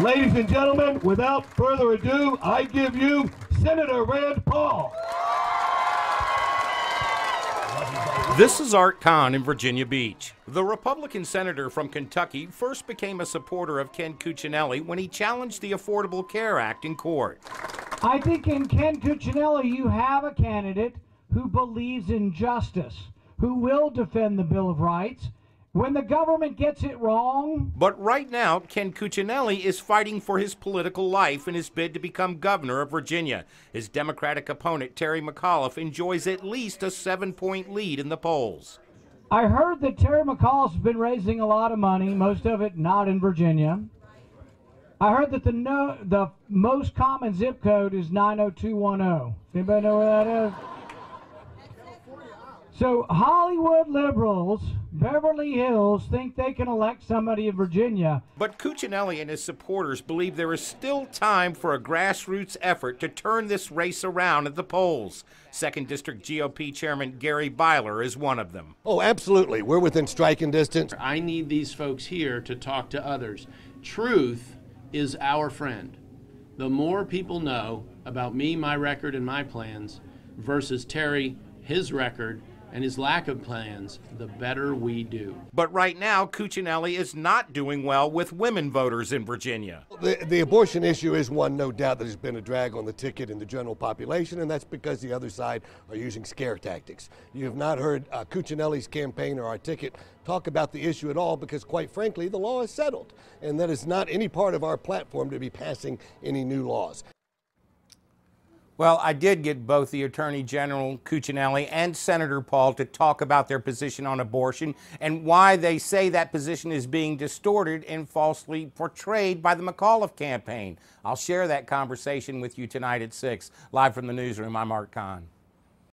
Ladies and gentlemen, without further ado, I give you Senator Rand Paul. This is Art Kohn in Virginia Beach. The Republican senator from Kentucky first became a supporter of Ken Cuccinelli when he challenged the Affordable Care Act in court. I think in Ken Cuccinelli, you have a candidate who believes in justice, who will defend the Bill of Rights. When the government gets it wrong, But right now, Ken Cuccinelli is fighting for his political life in his bid to become governor of Virginia. His Democratic opponent, Terry McAuliffe, enjoys at least a seven point lead in the polls. I heard that Terry McAuliffe's been raising a lot of money, most of it not in Virginia. I heard that the no, the most common zip code is 90210. Anybody know where that is? So Hollywood liberals, Beverly Hills, think they can elect somebody in Virginia. But Cuccinelli and his supporters believe there is still time for a grassroots effort to turn this race around at the polls. Second District GOP Chairman Gary Byler is one of them. Oh, absolutely. We're within striking distance. I need these folks here to talk to others. Truth is our friend. The more people know about me, my record, and my plans versus Terry, his record, and his lack of plans, the better we do. But right now, Cuccinelli is not doing well with women voters in Virginia. The, the abortion issue is one, no doubt, that has been a drag on the ticket in the general population, and that's because the other side are using scare tactics. You have not heard uh, Cuccinelli's campaign or our ticket talk about the issue at all because, quite frankly, the law is settled, and that is not any part of our platform to be passing any new laws. Well, I did get both the Attorney General Cuccinelli and Senator Paul to talk about their position on abortion and why they say that position is being distorted and falsely portrayed by the McAuliffe campaign. I'll share that conversation with you tonight at 6. Live from the newsroom, I'm Art Kohn.